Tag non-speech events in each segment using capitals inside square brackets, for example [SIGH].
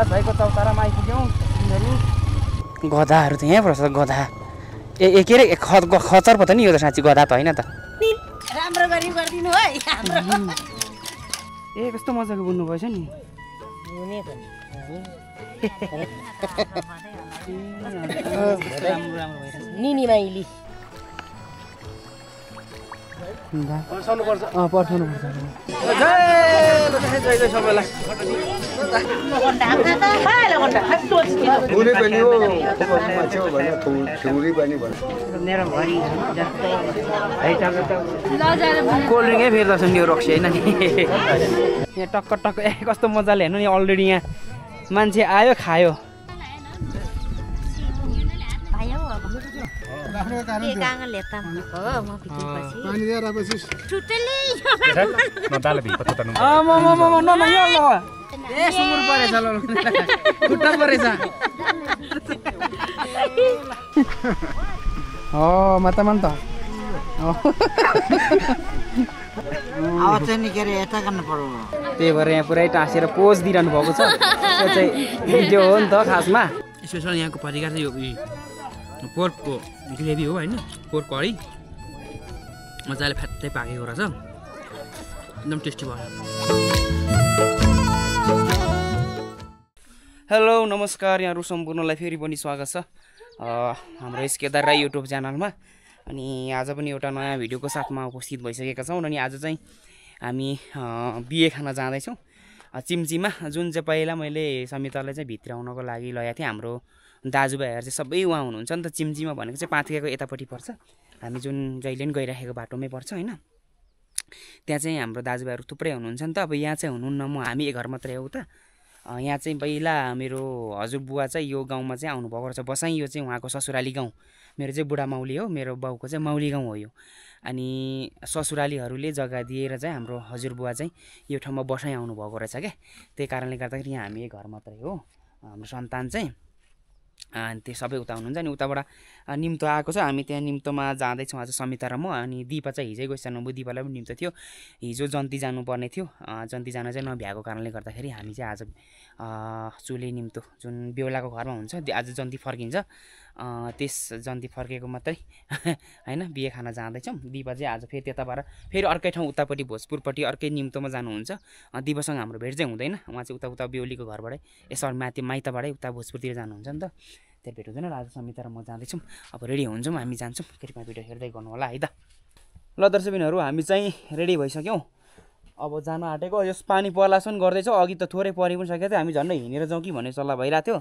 धनराज भाइको चौतारामा आइपुग्यौँ तिनीहरू गधाहरू त यहीँ पर्छ गधा ए ए के अरे खचर पो त नि यो त साँच्ची गधा त होइन त। राम्रो गरी गरिदिनु है हाम्रो। ए कस्तो मजाको बुन्नु भएछ नि। [LAUGHS] राम्रो राम्रो भइरहेछ। ठुरी पनि हो भने ठुरी पनि भरि कोल्ड ड्रिङ्कै फेरि दर्शन यो रक्सी होइन नि? [LAUGHS] यहाँ टक्क टक्क ए कस्तो मजाले हेर्नु नि अलरेडी यहाँ। मान्छे आयो खायो। आमा, आमा, आमा, आमा, न, न, यो ल। ए सुँगुर परेछ ल ल। खुट्टा परेछ। हो मातामा नि त हो। आवाज चाहिँ नि के अरे यता गर्नु पर्यो त्यही भएर यहाँ पुरै टाँसेर पोज दिइरहनु भएको छ। त्यो चाहिँ भिडियो हो नि त खासमा। स्पेसल यहाँको परिकार चाहिँ यो पोर्कको ग्रेभी हो होइन पोर्क करी मजाले फ्याट्टै पाकेको रहेछ। एकदम टेस्टी भयो। हेलो नमस्कार यहाँहरू सम्पूर्णलाई फेरि पनि स्वागत छ। हाम्रो यस केदार राई युट्युब च्यानलमा। अनि आज पनि एउटा नयाँ भिडियोको साथमा उपस्थित भइसकेका छौँ अनि आज चाहिँ हामी बिहे खान जाँदैछौँ। चिम्चीमा जुन चाहिँ पहिला मैले समितालाई चाहिँ भित्राउनको लागि लगेको थिएँ हाम्रो दाजुभाइहरू चाहिँ सबै उहाँ हुनुहुन्छ नि त चिम्चीमा भनेको चाहिँ पाथिकाको यतापट्टि पर्छ। हामी जुन जहिले पनि गइराखेको बाटोमै पर्छ होइन। त्यहाँ चाहिँ हाम्रो दाजुभाइहरू थुप्रै हुनुहुन्छ नि त। अब यहाँ चाहिँ हुनुहुन्न म हामी एक घर मात्रै हो त यहाँ चाहिँ पहिला मेरो हजुरबुवा चाहिँ यो गाउँमा चाहिँ आउनुभएको रहेछ। बसाइँ यो चाहिँ उहाँको ससुराली गाउँ। मेरो चाहिँ बुढा माउली हो मेरो बाउको चाहिँ माउली गाउँ हो यो। अनि ससुरालीहरूले जग्गा दिएर चाहिँ हाम्रो हजुरबुवा चाहिँ यो ठाउँमा बसाइँ आउनुभएको रहेछ क्या। त्यही कारणले गर्दाखेरि यहाँ हामी एक घर मात्रै हो। हाम्रो सन्तान चाहिँ त्यो सबै उता हुनुहुन्छ अनि उताबाट। निम्तो आएको छ हामी त्यहाँ निम्तोमा जाँदैछौँ आज समिता र म अनि दिपा चाहिँ हिजै गइसक्नु। भयो दिपालाई पनि निम्तो थियो। हिजो जन्ती जानुपर्ने थियो। जन्ती जान चाहिँ नभ्याएको कारणले गर्दाखेरि हामी चाहिँ आज चुले निम्तो जुन बेहुलाको घरमा हुन्छ आज जन्ती फर्किन्छ। त्यस जन्ती फर्केको मात्रै [LAUGHS] होइन? बिहे खान जाँदैछौँ। दिपा चाहिँ आज फेरि त्यताबाट फेरि अर्कै ठाउँ उतापट्टि भोजपुरपट्टि अर्कै निम्तोमा जानुहुन्छ। दिपासँग हाम्रो भेट चाहिँ हुँदैन। उहाँ चाहिँ उता उता बेहुलीको घरबाटै यसो माथि माइतबाटै उता भोजपुरतिर जानुहुन्छ नि त। त्यहाँ भेट हुँदैन। आज समिता र म जाँदैछौँ। अब रेडी हुन्छौँ हामी जान्छौँ। कृपया भिडियो हेर्दै गर्नु होला है त। ल दर्शकबिनहरू हामी चाहिँ रेडी भइसक्यौँ। अब जान आँटेको यस पानी पर्लासन गर्दैछौँ। अघि त थोरै परि पनि सकेको थियो। हामी झन्डै हिँडेर जाउँ कि भन्ने सल्लाह भइरहेको थियो।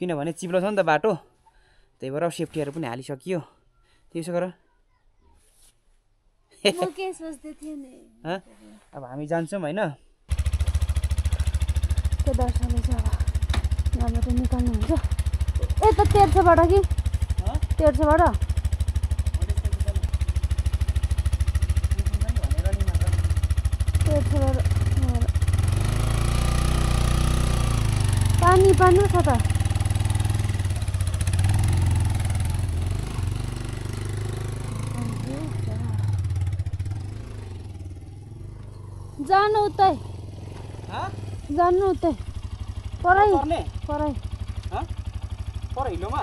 किनभने चिप्लो छ नि त बाटो। त्यही भएर सेफ्टीहरू पनि हालिसकियो। त्यसो गर? [LAUGHS] अब हामी जान्छौँ होइन? त्यो दर्शनले चाहिँ अब यहाँबाट निकाल्नु हुन्छ ए त तेर्सोबाट कि? तेर्सोबाट। पानी पानी छ त। जानु उतै जानु उतै पराइ पर्ने पराइ पर हिलोमा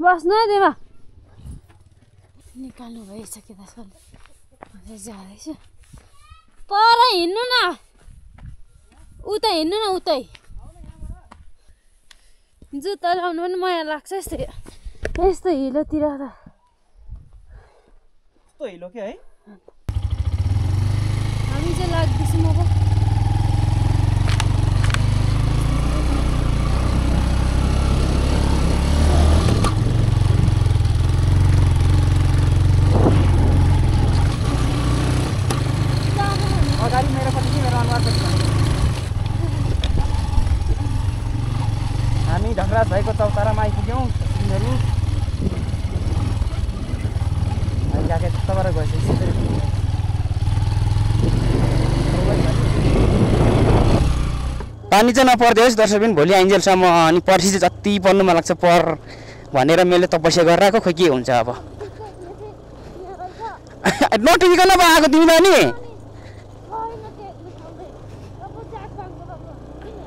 बस्नु है दिमा निकाल्नु भइसक्यो अझै जाँदैछु पर हिँड्नु न. उतै हिँड्नु न उतै जुत्ता लाउनु पनि माया लाग्छ यस्तो यस्तो हिलोतिर त। कस्तो हिलो के है हामी चाहिँ लाग्दैछौँ अब अगाडि मेरोपट्टि कि मेरो अनुहारपट्टि हामी ढकराज भाइको चौतारामा आइपुग्यौँ तिनीहरू हामी गएका त्यताबाट गएपछि पानी चाहिँ नपर्दियोस् दर्शक पनि भोलि आइन्जेलसम्म अनि पर्सि चाहिँ जति पर्नुमा लाग्छ पर भनेर मैले तपस्या गरिरहेको खोइ के हुन्छ अब? नटिकन पो आएको तिमी त नि होइन त्यो उठाउँदै अब जात पाएको बाबा किन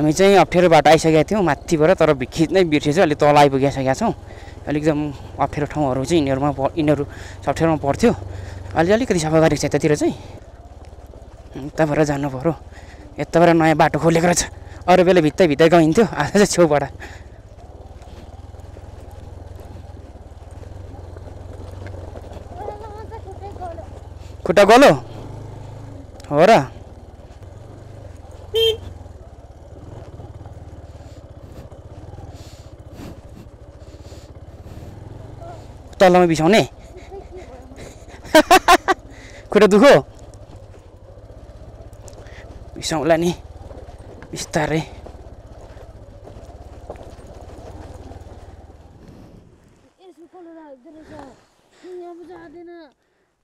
हामी चाहिँ अप्ठ्यारो बाटो आइसकेका थियौँ माथिबाट तर खिच्नै बिर्सेछु अहिले तल आइपुगिसकेका छौँ। अलिक एकदम अप्ठ्यारो ठाउँहरू चाहिँ यिनीहरूमा प यिनीहरू अप्ठ्यारोमा पर्थ्यो। अहिले अलिकति सफा गरेको छ यतातिर चाहिँ। यताबाट जानु पऱ्यो यताबाट नयाँ बाटो खोलेको रहेछ। अरू बेला भित्तै भित्तै गइन्थ्यो। आज चाहिँ छेउबाट। खुट्टा गलो? हो र। तलमा बिसाउने खुट्टा दुखो बिसाउँला नि बिस्तारै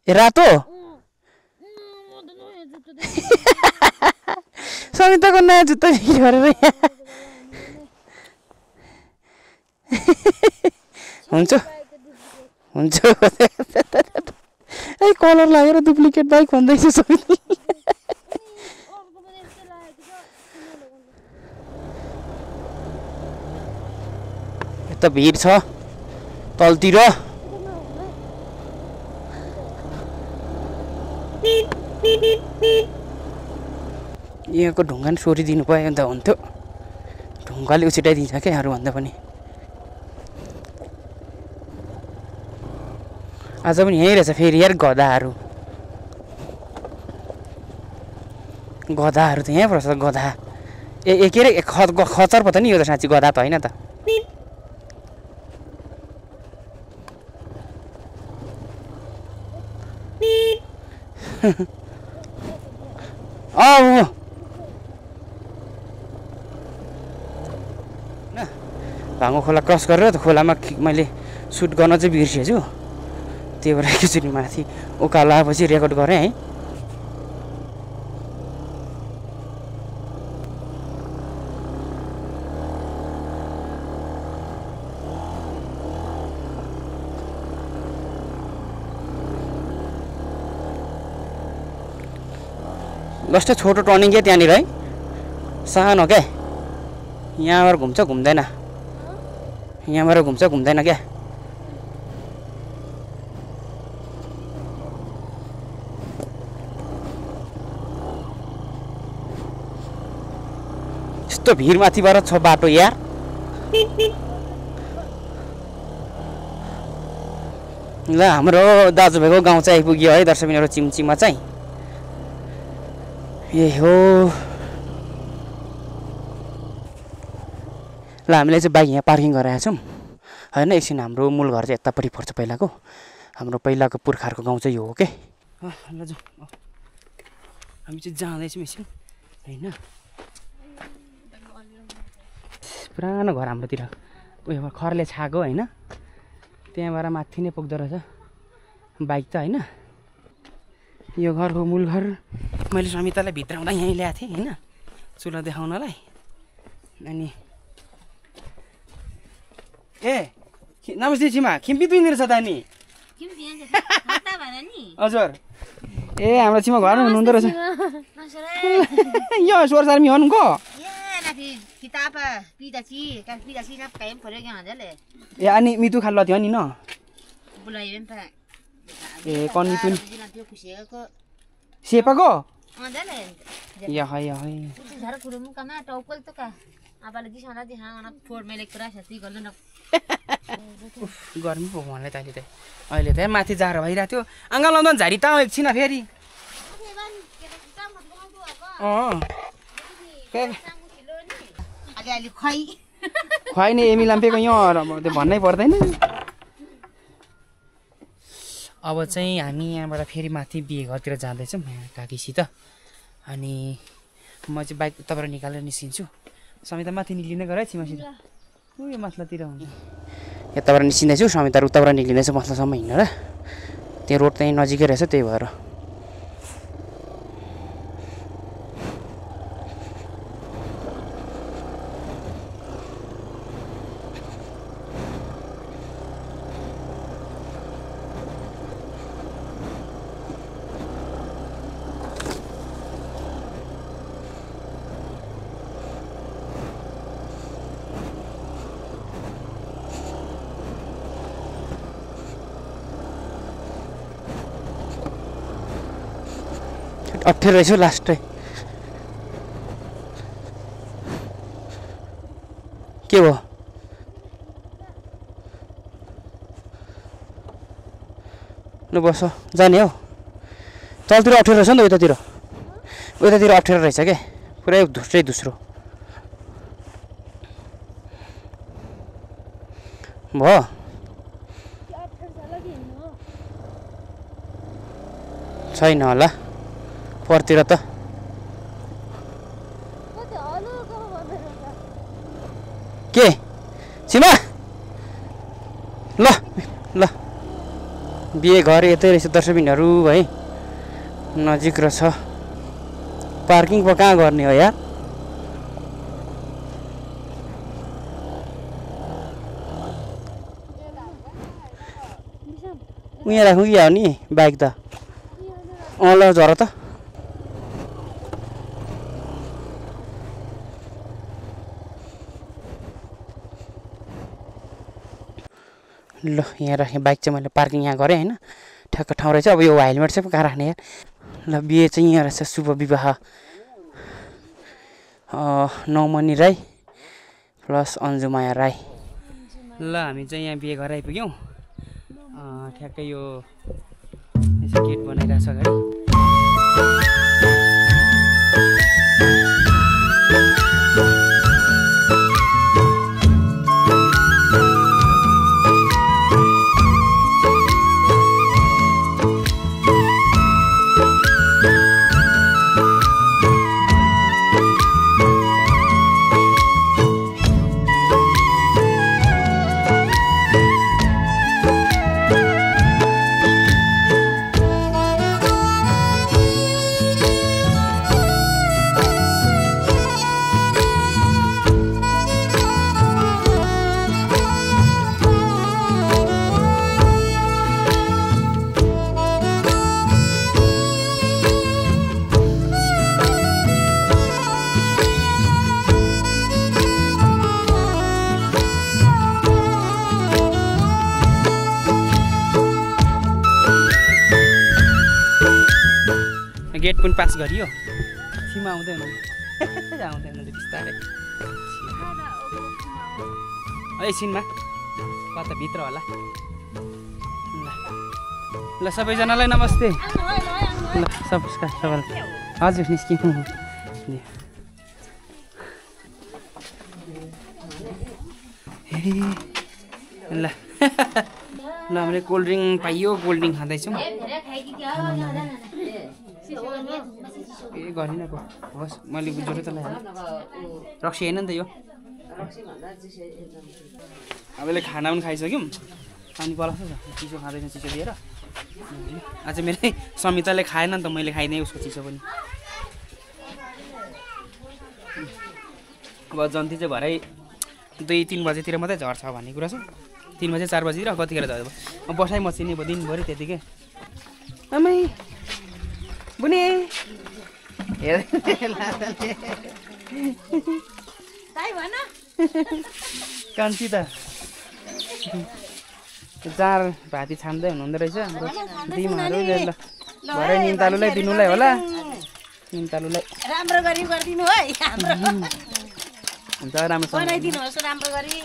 ए रातो। समिताको नयाँ जुत्ता बिक्री गरेर हुन्छ हुन्छ। [LAUGHS] ए कलर लागेर डुप्लिकेट बाइक भन्दैछु लगाउनु? यता भिड छ तलतिर। यहाँको ढुङ्गा नि सोरिदिनु पायो भने त हुन्थ्यो। ढुङ्गाले उछिटाइदिन्छ क्या अरूभन्दा पनि। आज पनि यहीँ रहेछ फेरि यार गधाहरू गधाहरू त यहीँ पर्छ गधा ए ए के अरे खचर पो त नि यो त साँच्ची गधा त होइन त अँ भाङ्गो खोला क्रस गरेर त खोलामा मैले सुट गर्न चाहिँ बिर्सेछु त्यही भएर एकचोटि माथि उकालो आएपछि रेकर्ड गरेँ है। जस्तो छोटो टर्निङ क्या त्यहाँनिर है? सानो क्या यहाँबाट घुम्छ घुम्दैन। यहाँबाट घुम्छ घुम्दैन क्या? यस्तो भिड माथिबाट छ बाटो यार ल हाम्रो दाजुभाइको गाउँ चाहिँ आइपुग्यो है दर्शकबिनहरू चिम्चीमा चाहिँ। ए हो। ल हामीले चाहिँ बाइक यहाँ पार्किङ गराएका छौँ। होइन एकछिन हाम्रो मूल घर चाहिँ यतापट्टि पर्छ पहिलाको। हाम्रो पहिलाको पुर्खाहरूको गाउँ चाहिँ यो हो के ल जाउँ। हामी चाहिँ जाँदैछौँ एकछिन। होइन? पुरानो घर हाम्रोतिर। उयो खरले छाएको होइन। त्यहाँबाट माथि नै पुग्दो रहेछ। बाइक त होइन। यो घर हो मूल घर मैले समितालाई भित्राउँदा यहीँ ल्याएको थिएँ होइन। चुला देखाउनलाई। अनि ए नमस्ते छिमा। खिम्पी दुई रहेछ त नि [LAUGHS] हजुर। ए हाम्रो छिमा घरमा हुनुहुँदो रहेछ। [LAUGHS] यो स्वर सार्मी हुनुको ए अनि मितु खाल्लो थियो नि न? बुलायो नि त। ए कन्नी पनि त्यो खुसिएको सेपाको? या है या है। झार कुरो मुखमा टाउकल त का आबाले दिसाना दिसाना फोर मैले कुरा साथी गर्नु न। [LAUGHS] उफ, गर्मी पो मलाई त अहिले त। अहिले त माथि जाडो भइरहेको थियो। अङ्गाल लाउँदा झारी ताउ एकछिन फेरि। अँ। के- अलि अलि खै खुवाइने एमी लाम्पेको यहाँ त्यो भन्नै पर्दैन। अब चाहिँ हामी यहाँबाट फेरि माथि बिहे घरतिर जाँदैछौँ यहाँ काकीसित। अनि म चाहिँ बाइक उताबाट निकालेर निस्किन्छु। समित माथि निक्लिँदै गर है छिमासित? ऊ यो माथिल्लोतिर हुन्छ। यताबाट निस्किँदैछु समितार उताबाट निक्लिँदैछ माथिल्लोसम्म हिँडेर। त्यो रोड चाहिँ नजिकै रहेछ त्यही भएर। अप्ठ्यारो रहेछ हौ लास्टै के भयो? लु बस जाने हौ। तलतिर अप्ठ्यारो रहेछ नि त उतातिर। उतातिर अप्ठ्यारो रहेछ क्या पुरै धुस्रै धुस्रो। भयो। छैन होला। परतिर त। के? सीमा? ल ल। बिहे घर यतै रहेछ दर्शकबिनहरू है। नजिक रहेछ। पार्किङ पो कहाँ गर्ने हो यार उहाँ राख्नु कि हो नि बाइक त। अँ ल झर त। ल यहाँ राखेँ बाइक चाहिँ मैले पार्किङ यहाँ गरेँ होइन? ठ्याक्क ठाउँ रहेछ अब यो हेलमेट चाहिँ कहाँ राख्ने यार। ल बिहे चाहिँ यहाँ रहेछ शुभ विवाह। अँ, नौमनी राई प्लस अन्जुमाया राई। ल हामी चाहिँ यहाँ बिहे घर आइपुग्यौँ ठ्याक्कै यो गेट बनाइरहेको छ अगाडि। गरियो। सीमा आउँदै हुनुहुन्छ [LAUGHS] आउँदै हुनुहुन्छ बिस्तारै है सिनमा कता भित्र होला। ल। सबैजनालाई नमस्ते। ल नमस्कार सबैलाई। हजुर निस्किनु। ल। [LAUGHS] ल। हामीले कोल्ड ड्रिङ्क पाइयो। कोल्ड ड्रिङ्क खाँदैछौँ। गरिन पो होस् मैले बुझेर त ल्याएँ। रक्सी होइन नि त यो। हामीले खाना पनि खाइसक्यौँ। पानी पलाएको छ चिसो खाँदैछ चिसो दिएर। आज मेरै [LAUGHS] समिताले खाएन नि त मैले खाइदिएँ उसको चिसो पनि। अब जन्ती चाहिँ भरे दुई तिन बजीतिर मात्रै झर्छ भन्ने कुरा छ। तिन बजे चार बजीतिर कतिखेर झर्छ अब बसाइ मसिने अब दिनभरि त्यतिकै। आमै बुने। कान्छी त चार भाती छान्दै हुनुहुँदो रहेछ। हाम्रो दिमाहरू ल भरे निन्तालुलाई दिनुलाई होला निन्तालुलाई। राम्रो गरी गरिदिनु है हुन्छ राम्रोसँग बनाइदिनुहोस् राम्रो गरी।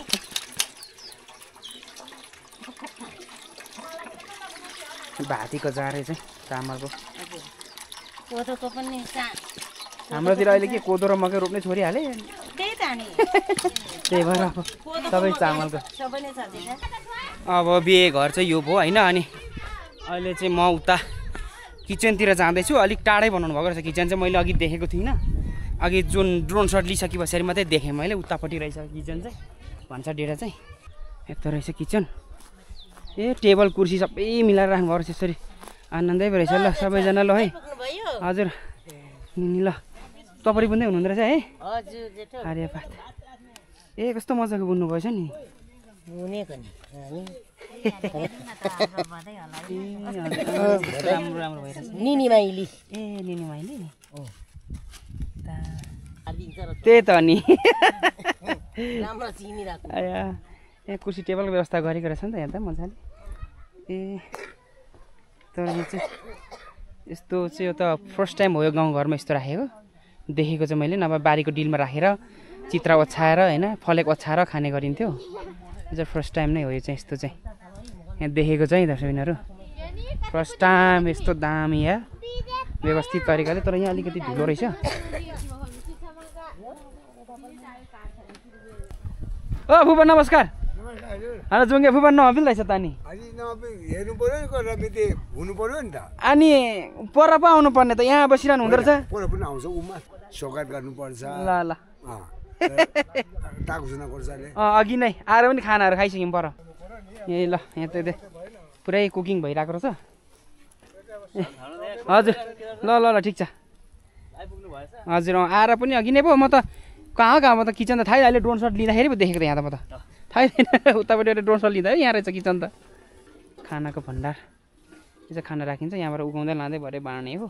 भातीको जाँडे चाहिँ चामलको। कोदोको पनि हाम्रोतिर अहिले के कोदो र मकै रोप्ने छोडिहाले त्यही भएर अब सबै चामलको। अब बिहे घर चाहिँ यो भयो होइन अनि अहिले चाहिँ म उता किचनतिर जाँदैछु। अलिक टाढै बनाउनु भएको रहेछ। किचन चाहिँ मैले अघि देखेको थिइनँ। अघि जुन ड्रोन सट लिइसके पछाडि मात्रै देखेँ मैले। उतापट्टि रहेछ किचन चाहिँ भन्छ डेढा चाहिँ। यस्तो रहेछ किचन। ए टेबल कुर्सी सबै मिलाएर राख्नुभएको रहेछ यसरी। आनन्दै पो रहेछ ल सबैजना ल है। हजुर। ल। तपाईँ बुन्दै हुनुहुँदो रहेछ है। अरे बात ए कस्तो मजाको बुन्नु भएछ नि। ए, राम्रो राम्रो भइरहेछ निनी माइली। ए त्यही त नि। यहाँ कुर्सी टेबलको व्यवस्था गरेको रहेछ नि त हेर्दा मजाले। ए। तर यो चाहिँ यस्तो चाहिँ यो त फर्स्ट टाइम हो यो गाउँघरमा यस्तो राखेको। देखेको चाहिँ मैले नभए बारीको डिलमा राखेर चित्र ओछ्याएर होइन फलेक ओछ्याएर खाने गरिन्थ्यो। चाहिँ फर्स्ट टाइम नै हो यो चाहिँ यस्तो चाहिँ। यहाँ देखेको चाहिँ दर्शकबिनहरू फर्स्ट टाइम यस्तो दामी या? व्यवस्थित तरिकाले तर यहाँ अलिकति धुलो रहेछ। ओ फुपा नमस्कार। हजुर जुङ्गे फुपा नहपिल रहेछ त नभए हेर्नु पऱ्यो नि हुनु पऱ्यो नि त। अनि पर पो आउनु पर्ने त यहाँ बसिरहनु हुँदो रहेछ। पर पनि आउँछ उमा स्वागत गर्नुपर्छ। ल ल। खोर्साले अघि नै आएर पनि खानाहरू खाइसक्यौँ पर। ए ल यहाँ त पुरै कुकिङ भइरहेको रहेछ। हजुर। ल ल ल ठिक छ। हजुर अँ आएर पनि अघि नै पो म त कहाँ कहाँ म त किचन त थाहै अहिले ड्रोन सट लिँदाखेरि पो देखेको त यहाँ त म त। थाहै थिएन उतापट्टि एउटा ड्रोन सट लिँदा यहाँ रहेछ किचन त खानाको भण्डार। यो चाहिँ खाना राखिन्छ यहाँबाट उगाउँदै लाँदै भरे बाँड्ने हो।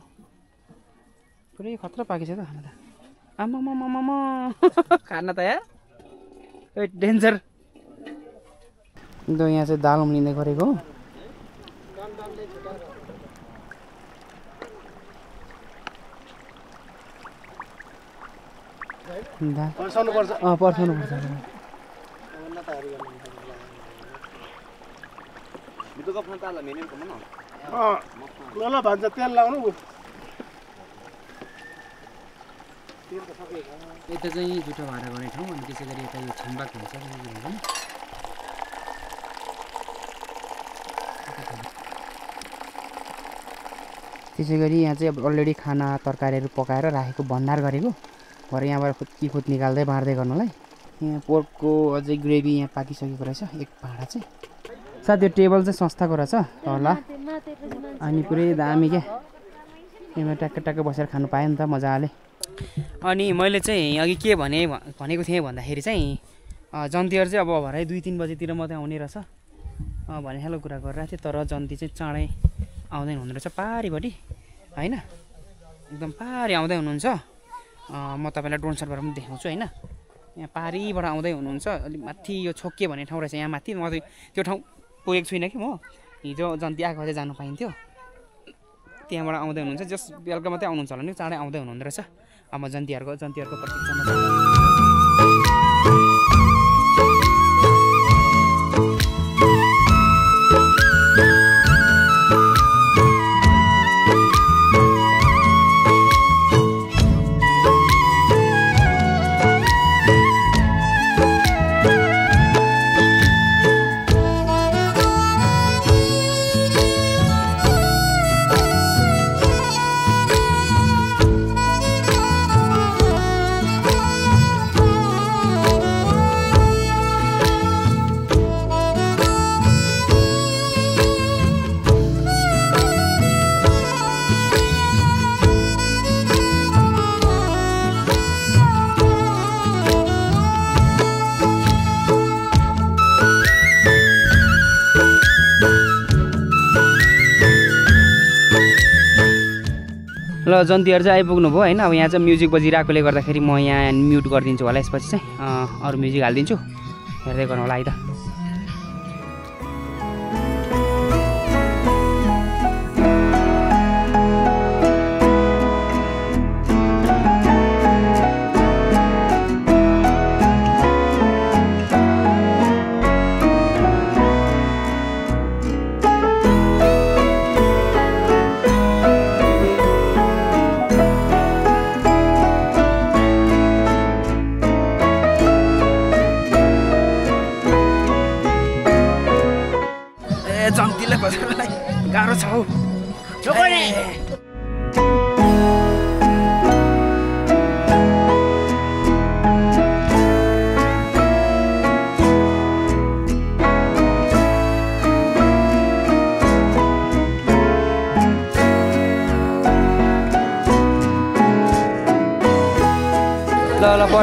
पुरै खतरा पाकेको छ त खाना त। आमामामामा [LAUGHS] खाना त ए डेन्जर। अन्त यहाँ चाहिँ दाल उम्लिँदै गरेको हो। पर्साउनुपर्छ। पर्साउनु पर्छ ल ल भन्छ तेल लाउनु यता चाहिँ जुठो भाडा गर्ने ठाउँ अनि त्यसै गरी यता यो छाम्बाक होइन त्यसै गरी यहाँ चाहिँ अब अलरेडी खाना तरकारीहरू पकाएर राखेको भण्डार गरेको भरे यहाँबाट खुत्की खुत निकाल्दै बाँड्दै गर्नलाई यहाँ पोर्कको अझै ग्रेभी यहाँ पाकिसकेको रहेछ। एक भाँडा चाहिँ। साथ यो टेबल चाहिँ संस्थाको रहेछ होला अनि पुरै दामी क्या। यहाँ ट्याक्क ट्याक्क बसेर खानु पायो नि त मजाले। अनि मैले चाहिँ अघि के भने भनेको थिएँ भन्दाखेरि चाहिँ जन्तीहरू चाहिँ अब भरे दुई तिन बजीतिर मात्रै आउने रहेछ। भन्ने खालको कुरा गरिरहेको थिएँ। तर जन्ती चाहिँ चाँडै आउँदैन हुँदो रहेछ पारिपट्टि होइन? एकदम पारि आउँदै हुनुहुन्छ। म तपाईँलाई ड्रोन सटबाट पनि देखाउँछु होइन? यहाँ पारिबाट आउँदै हुनुहुन्छ। अलिक माथि यो छोके भन्ने ठाउँ रहेछ यहाँ माथि। म त्यो ठाउँ पुगेको छुइनँ कि म। हिजो जन्ती आएको चाहिँ जानु पाइन्थ्यो। त्यहाँबाट आउँदै हुनुहुन्छ। जस बेलुका मात्रै आउनुहुन्छ होला नि। चाँडै आउँदै हुनुहुँदो रहेछ। अब म जन्तीहरूको जन्तीहरूको प्रतीक्षामा ल जन्तीहरू चाहिँ आइपुग्नु भयो होइन? अब यहाँ चाहिँ म्युजिक बजिरहेकोले गर्दाखेरि म यहाँ म्युट गरिदिन्छु होला यसपछि चाहिँ अरू म्युजिक हालिदिन्छु। हेर्दै गर्नु होला है त।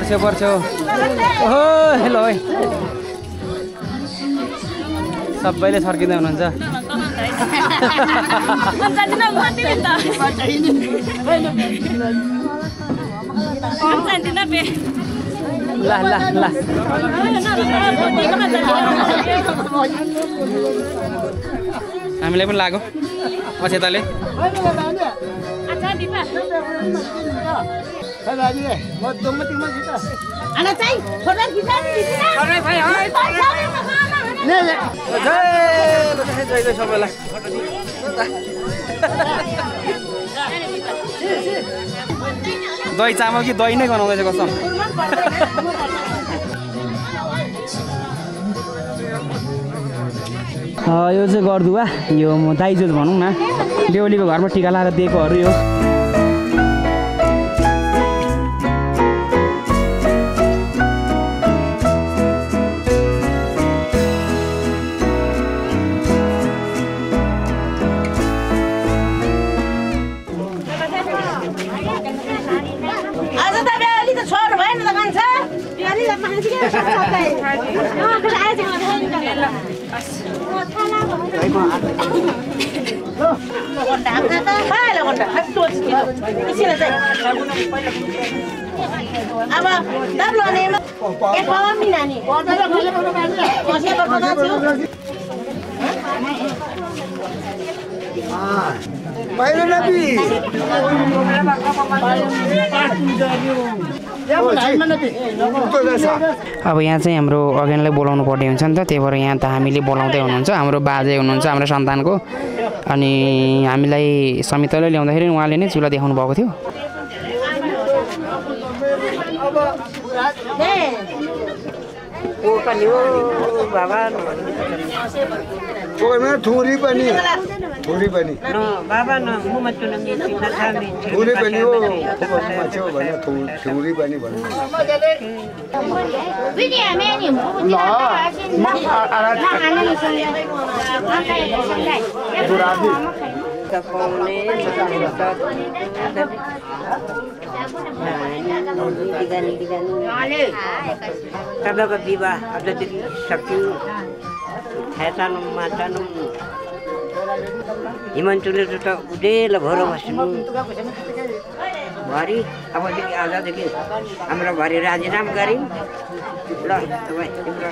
पर्छ पर्छ। ओहो हेलो है सबैले छर्किँदै हुनुहुन्छ। ल ल ल। हामीलाई पनि लाग्यो अक्षताले। सबैलाई दही चामल कि दही नै गनाउँदैछ कसम यो चाहिँ गर्दुवा यो म दाइजो भनौँ न। बेहुलीको घरमा टिका लगाएर दिएकोहरू यो। अब राम्रो भने एक पावा मिना नि कसे पकाउँदा छु बाहिर नबी अब यहाँ चाहिँ हाम्रो अगेनलाई बोलाउनु पर्ने हुन्छ नि त। त्यही भएर यहाँ त हामीले बोलाउँदै हुनुहुन्छ। हाम्रो बाजे हुनुहुन्छ हाम्रो सन्तानको। अनि हामीलाई समितले ल्याउँदाखेरि उहाँले नै चुला देखाउनु भएको थियो। पोखरीमा थुरी पनि थुरी पनि। थुरी पनि हो पोखरीमा छेउ भने थु- थुरी पनि भन्नु। तपाईँको विवाह जति सकियो खेतानु मातानु हिमाञ्चुले त उडेलो भएर बस्नु भरि अबदेखि आजदेखि हाम्रो भरि राजीनामा गऱ्यौँ ल तपाईँ तिम्रो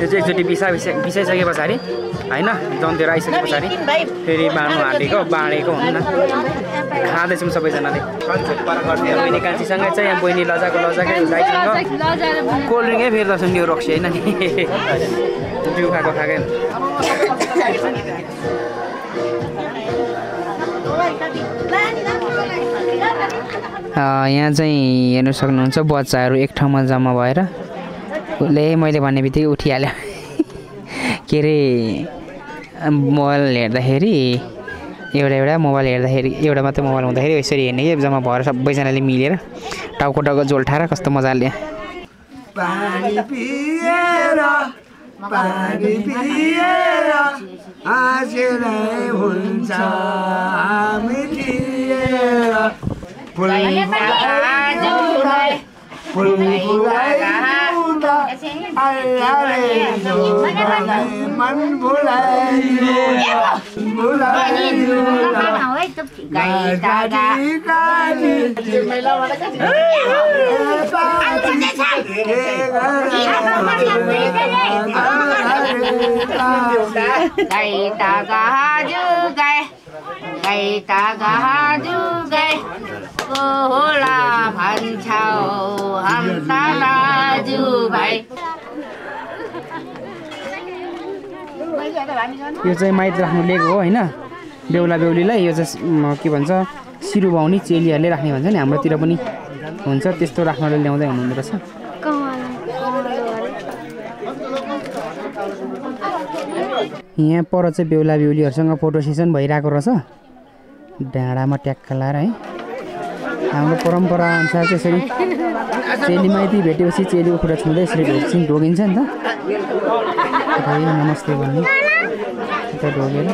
त्यो चाहिँ एकचोटि बिसा बिसा बिसाइसके पछाडि होइन जन्तेर आइसके पछाडि फेरि बाँड्नु हालेको बाँडेको हुन्न। खाँदैछौँ सबैजनाले। बहिनी कान्छीसँगै चाहिँ यहाँ बहिनी लजाको लजाकै दाइसँग कोल्ड ड्रिङ्कै फेरि दर्शन यो रक्सी होइन? नि जिउ खाएको खाएकै यहाँ चाहिँ हेर्नु सक्नुहुन्छ बच्चाहरू एक ठाउँमा जम्मा भएर उसले मैले भन्ने बित्तिकै उठिहाल्यो। के अरे मोबाइल हेर्दाखेरि एउटा एउटा मोबाइल हेर्दाखेरि एउटा मात्रै मोबाइल हुँदाखेरि यसरी हेर्ने कि जम्मा भएर सबैजनाले मिलेर टाउको टाउको जोल्ठाएर कस्तो मजाले ta ai ai mắn bố lại bố lại gầy ta ra ta đi mày lâu rồi ta gầy ta gà chứ gầy gầy ta gà chứ gầy होला भन्छौ। यो चाहिँ माइत राख्नु लिएको हो होइन? बेहुला बेहुलीलाई यो चाहिँ के भन्छ सिरुबाउनी चेलीहरूले राख्ने भन्छ नि हाम्रोतिर पनि हुन्छ त्यस्तो राख्नले ल्याउँदै हुनुहुँदो रहेछ। यहाँ पर चाहिँ बेहुला बेहुलीहरूसँग फोटो सेसन भइरहेको रहेछ। डाँडामा ट्याक्क लाएर है। हाम्रो परम्परा अनुसार चाहिँ यसरी चेली माइती भेटेपछि चेलीको खुट्टा छुँदै यसरी ढोकिन्छ ढोकिन्छ नि त। है नमस्ते भन्ने। यता ढोगेर।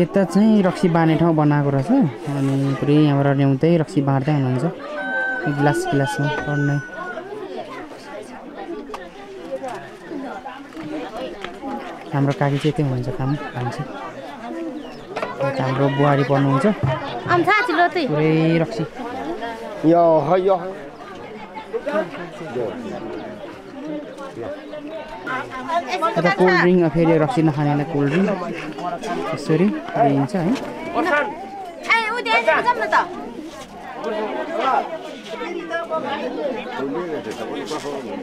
यता चाहिँ रक्सी बाँड्ने ठाउँ बनाएको रहेछ। अनि पुरै यहाँबाट ल्याउँदै रक्सी बाँड्दै हुनुहुन्छ। गिलास गिलासमा पढ्ने हाम्रो काकी चाहिँ त्यही हुन्छ काम यता हाम्रो बुहारी त्यही पुरै रक्सी। यो ह यो। यता कोल्ड ड्रिङ्क फेरि रक्सी नखानेलाई कोल्ड ड्रिङ्क। यसरी दिइन्छ है ए उ त्यहाँ जाऊँ न त भाइले पो खाने हो खाने दियो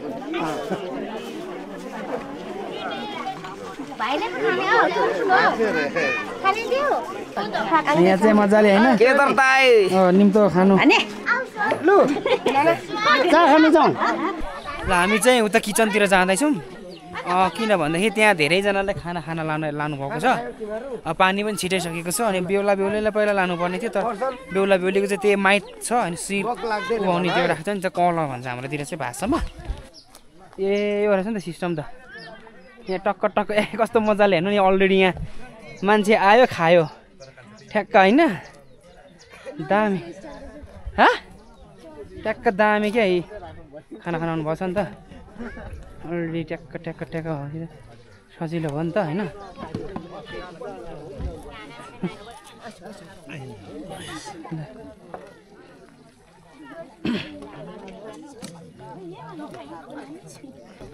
यहाँ चाहिँ मजाले होइन अँ, निम्तो खानु। कहाँ खानु जाउँ। ल हामी चाहिँ उता किचनतिर जाँदैछौँ। अँ, किन भन्दाखेरि त्यहाँ धेरैजनाले खाना खाना लानु लानुभएको छ। अँ, पानी पनि छिटाइसकेको छ अनि बेहुला बेहुलीलाई पहिला लानुपर्ने थियो तर बेहुला बेहुलीको चाहिँ त्यही माइत छ अनि सिर उभाउने त्यो राख्छ नि त कलर भन्छ हाम्रोतिर चाहिँ भाषामा। ए यो रहेछ नि त सिस्टम त। यहाँ टक्क टक्क ए कस्तो मजाले हेर्नु नि अलरेडी यहाँ मान्छे आयो खायो। ठ्याक्क होइन? दामी। हा? ट्याक्क दामी क्या खाना खानु भएको छ नि त। अलरेडी ट्याक्क ट्याक्क ट्याक्क कि सजिलो भयो नि त होइन?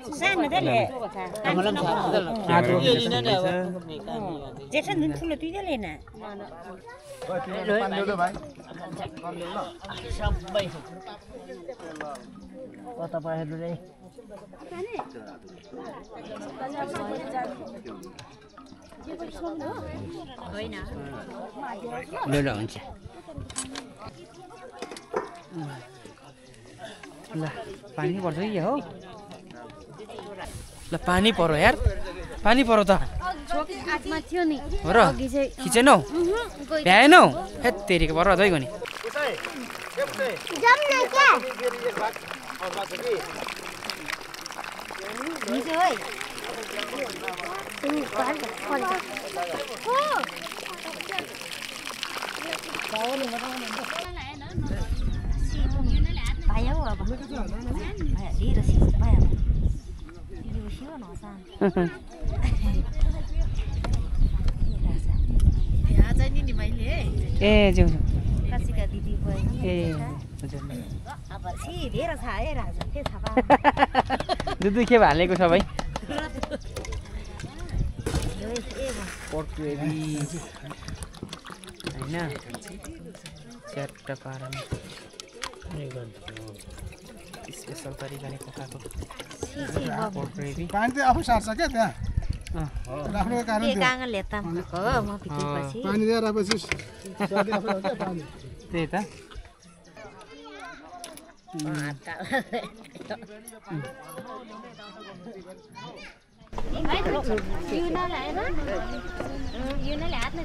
sa ne ko ke na sa na dele जेठा दिन ठुलो दुईजनाले ना ल ल हुन्छ ल पानी पर्छ कि क्या हो ल पानी परो यार। पानी परो त। हो र खिचेनौ? भ्याएनौ? हे तेरिको पर गयो नि। हो अब भया लिएर सिस भया यो सियो न सान [LAUGHS] ए ज्यू काशीका दिदी भयो ए हजुर अब सिधेर छ है राजा के थाहा [LAUGHS] दुध के हालेको छ भाइ? [LAUGHS] होइन? स्पेसल तरिकाले पकाएको पानी चाहिँ आफै सार्छ क्या? त्यहाँ कारण पानी। दिएर पानी त्यही त। हात नै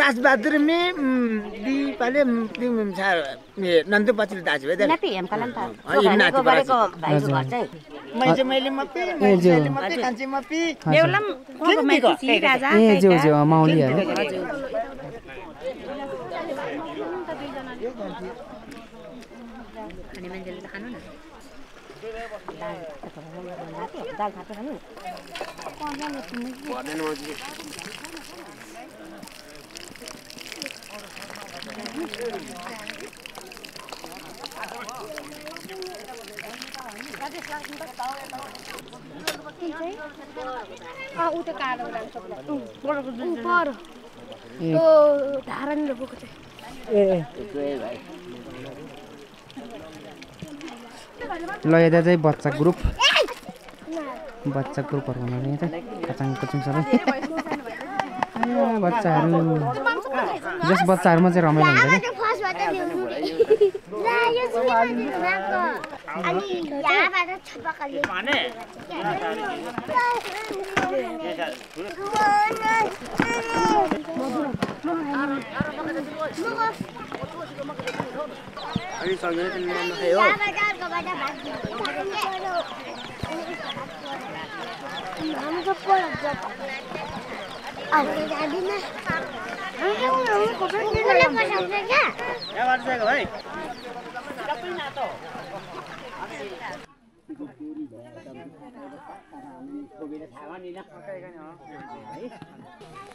राजबहादुर मे पाले नन्दु पछि दाजुभाइ नाति हेमकाला नि त अँ, यिनी नाति गरेको भाइको घर चाहिँ मैले मैले मपी ए ज्यू मपी कान्छी मपी बेहुला पनि उहाँको माइती छिरी राजा ए ज्यू ज्यू अँ, माउलीहरू खाने मान्छेले त खानु न दाल भात खानु त्यो धारानिर गएको चाहिँ ल यता चाहिँ बच्चा ग्रुप। बच्चा ग्रुपहरू हुनाले यता कचाङ कचुङ सबै। बच्चाहरू। जस बच्चाहरूमा चाहिँ रमाइलो हुन्छ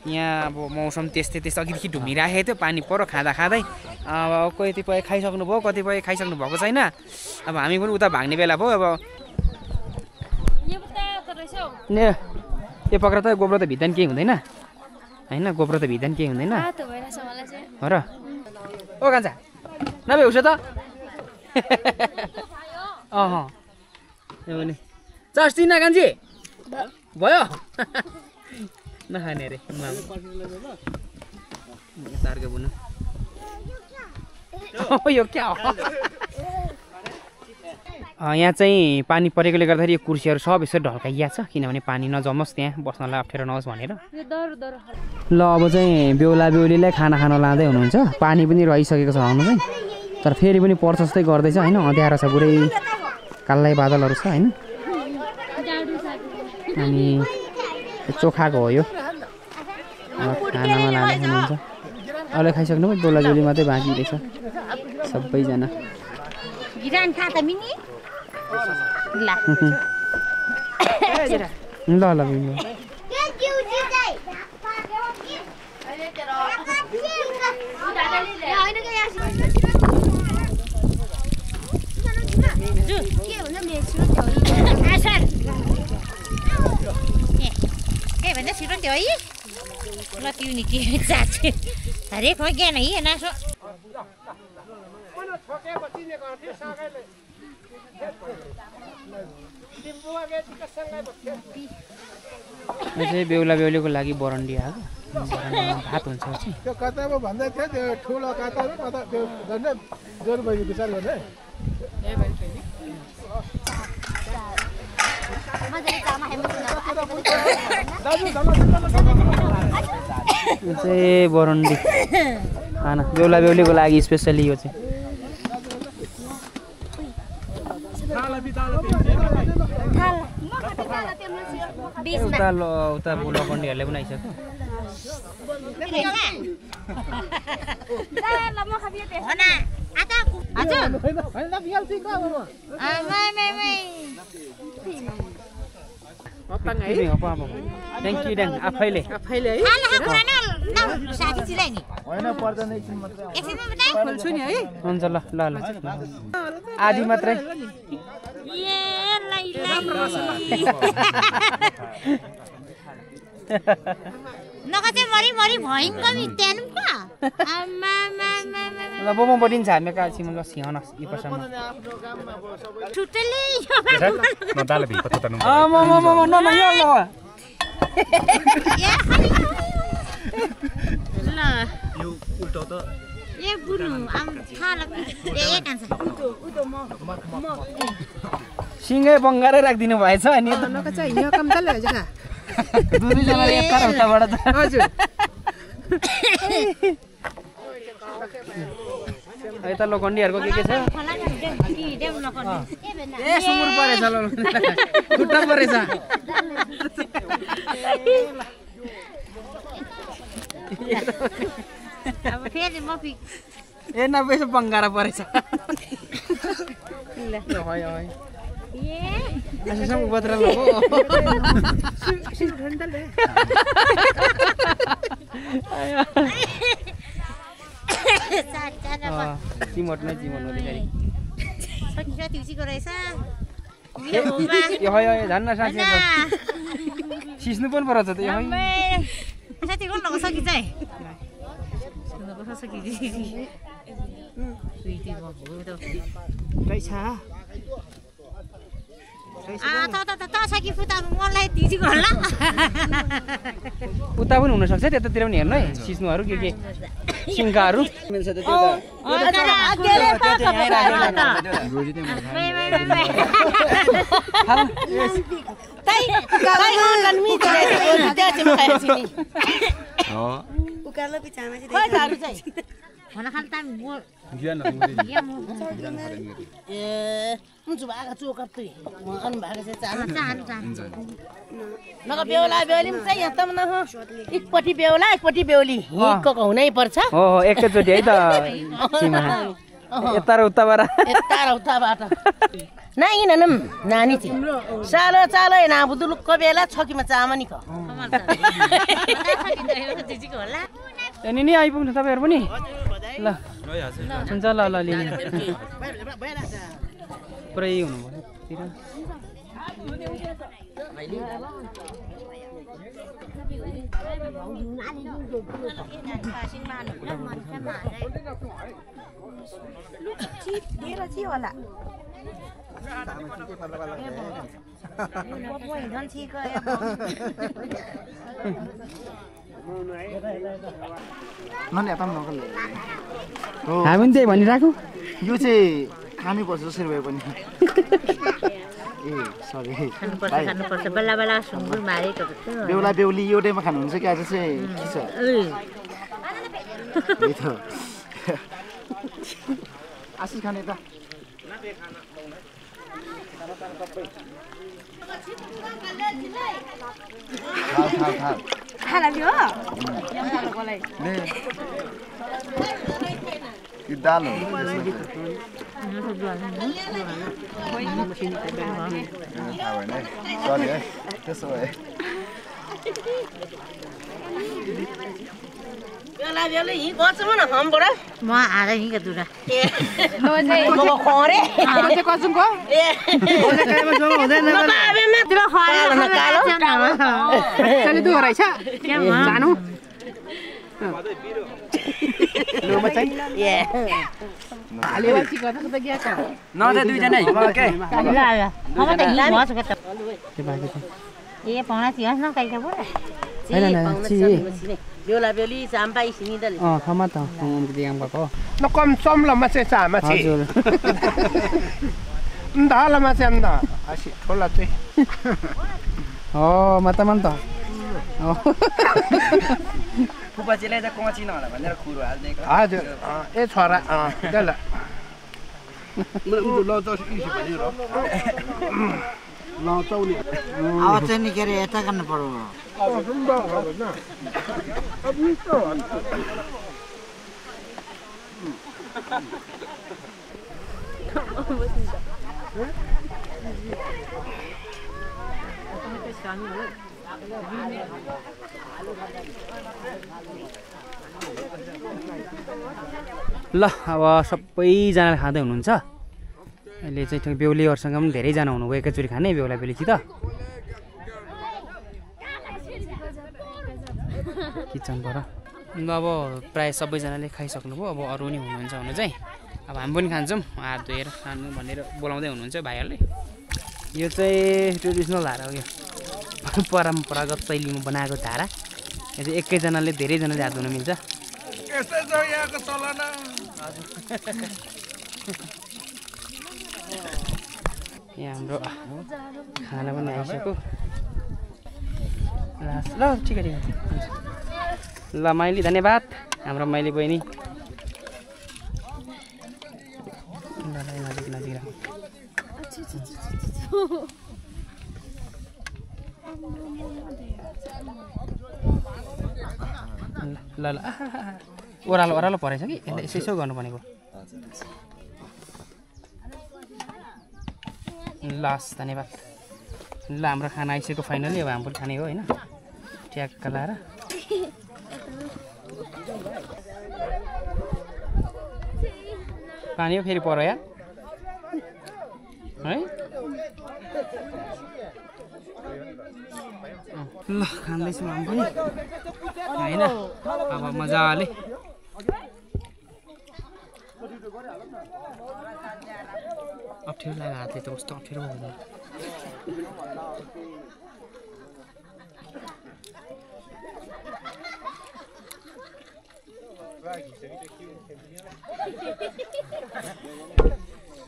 यहाँ अब मौसम त्यस्तै त्यस्तै अघिदेखि ढुमिराखेको थियो पानी पर खाँदा खाँदै अब कतिपय खाइसक्नु भयो कतिपय खाइसक्नु भएको छैन। अब हामी पनि उता भाग्ने बेला भयो अब उता रहेछ हौ। ने यो पक्र त गोब्रो त भित्ता नि केही हुँदैन। होइन गोब्रो त भित्ता नि केही हुँदैन हो र। ओ कान्छा नभए उसो त? [LAUGHS] अँ यो भने। चार्ज तिन कान्छी। भयो। [LAUGHS] नखाने अरे तारको बुनु। ओ, [LAUGHS] यो क्या हो? यहाँ चाहिँ पानी परेकोले गर्दाखेरि यो कुर्सीहरू सब यसो ढल्काइया छ किनभने पानी नजमोस् त्यहाँ बस्नलाई अप्ठ्यारो नहोस् भनेर। ल अब चाहिँ बेहुला बेहुलीलाई खाना खान लाँदै हुनुहुन्छ। पानी पनि रहिसकेको छ आउनु चाहिँ। तर फेरि पनि पर्छ जस्तै गर्दैछ होइन? अँध्यारो छ पुरै कालै बादलहरू छ होइन? अनि चोखाको हो यो। खानामा लाँदै हुनुहुन्छ। अरूले खाइसक्नु बेहुला बेहुली मात्रै बाँकी रहेछ। सबैजना। ल ल। के भन्छ छिटो त्यो है ल पिउने के चाचे हरेक हो ज्ञान है नासो यो चाहिँ बेहुला बेहुलीको लागि बरन्डी आएको बरन्डीमा भात हुन्छ त्यो कता पो भन्दै थियो त्यो ठुलो कता कता? त्यो झन्डै जोर बहिनी विचार गर्ने यो चाहिँ बरन्डी। खाना। बेहुला बेहुलीको लागि स्पेसली यो चाहिँ। उता ल उता लकन्डीहरूले पनि आइसक्यो थ्याङ्क यू ड्याङ आफैले साथी चिलाइ नि होइन पर्दैन एकछिन मात्रै एकछिनमा हुन्छ ल ल ल आधी मात्रै नकते मरि मरि त्यानु पो। आमा मा मा मा ल बोमा बडिन्छ हामी कालसीमा ल सिंहन यो पर्समा टुटली म म म म न न यो ल। ल ए बुनु आम थाहा लाग्छ ए ए कान्छ सिँगै बङ्गारै राखिदिनु भएछ अनि। दुवैजनाले यता र उताबाट त यता लोखण्डीहरूको के के छ ए सुँगुर परेछ ल खुट्टा ए बङ्गारा परेछ Asasang ubadran ako. Sino handal eh. Ayan. चिमट नै चिमट हुँदै थिउसीको रहेछ झन् साथी सिस्नु पनि पर्छ त साथी गर्नु नगएको सकिन्छ है सकिन्छ उता पनि हुनसक्छ त्यतातिर पनि हेर्नु है। सिस्नुहरू के के [LAUGHS] सिङ्काहरू नग [LAUGHS] बेहुला बेहुली पनि चाहिँ यहाँ त न हो। एकपट्टि बेहुला एकपट्टि बेहुली हिँडेको हुनै पर्छ एकैचोटि है त यता र उताबाट यता र उताबाट नाइ ननम नानी थिए सालो चालो हेन अब दुलुक्क बेला छकीमा चामनी नि आइपुग्नु तपाईँहरू पनि ल। हुन्छ ल ल लिनु। पुरै हुनुभयो। हामी पनि त्यही भनिरहेको यो चाहिँ [LAUGHS] खानुपर्छ जसरी भए पनि। ए सरी खानुपर्छ खानुपर्छ। बेला बेला सुँगुर मारेको बेहुला बेहुली एउटैमा खानुहुन्छ कि आज चाहिँ के छ? [LAUGHS] [LAUGHS] आशिष खाने त। दाल हो त्यसो भए बेहुला बेहुली हिँ गर्छ न हमबाट म आएर हिँडेको दुरा ए। पाहुना थियो न कहिले अँ खमा त दिगाम भएको हो माता मन त त भनेर खुरो हजुर ए छोरा अँ ल आवाज चाहिँ निकेर यता गर्नु पर्यो ल अब सबैजनाले खाँदै हुनुहुन्छ। अहिले चाहिँ बेहुलीहरूसँग पनि धेरैजना हुनुभयो एकैचोटि खाने बेहुला बेहुलीसित किचनबाट? अब प्रायः सबैजनाले खाइसक्नुभयो अब अरू नि हुनुहुन्छ भने चाहिँ। अब हामी पनि खान्छौँ हात धोएर खानु भनेर बोलाउँदै हुनुहुन्छ भाइहरूले। यो चाहिँ ट्रेडिसनल धारा हो यो। [LAUGHS] परम्परागत शैलीमा बनाएको धारा। यो चाहिँ एकैजनाले धेरैजनाले हात धुन मिल्छ। [LAUGHS] यहाँ हाम्रो खाना पनि आइसक्यो ल ठिकै ठिकै। हुन्छ। ल माइली धन्यवाद। हाम्रो माइली बहिनी। नजिक ल ल। ओह्रालो ओह्रालो परेछ कि? यसले यसो यसो गर्नु भनेको लस धन्यवाद। ल हाम्रो खाना आइसक्यो फाइनली। अब हाम्रो खाने हो होइन? ट्याक्क लाएर। पानी फेरि पर या? है? ल खाँदैछौँ हामी पनि। होइन? अब मजाले। अप्ठ्यारो लाग्यो हातले त कस्तो अप्ठ्यारो भयो।